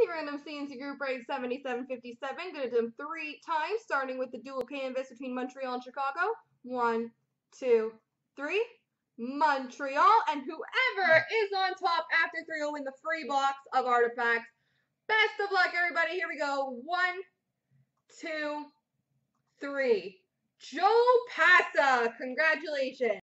Multi-random CNC group rate 7757. Gonna do them three times, starting with the dual canvas between Montreal and Chicago. One, two, three. Montreal. And whoever is on top after three will win the free box of artifacts. Best of luck, everybody. Here we go. One, two, three. Joe Passa. Congratulations.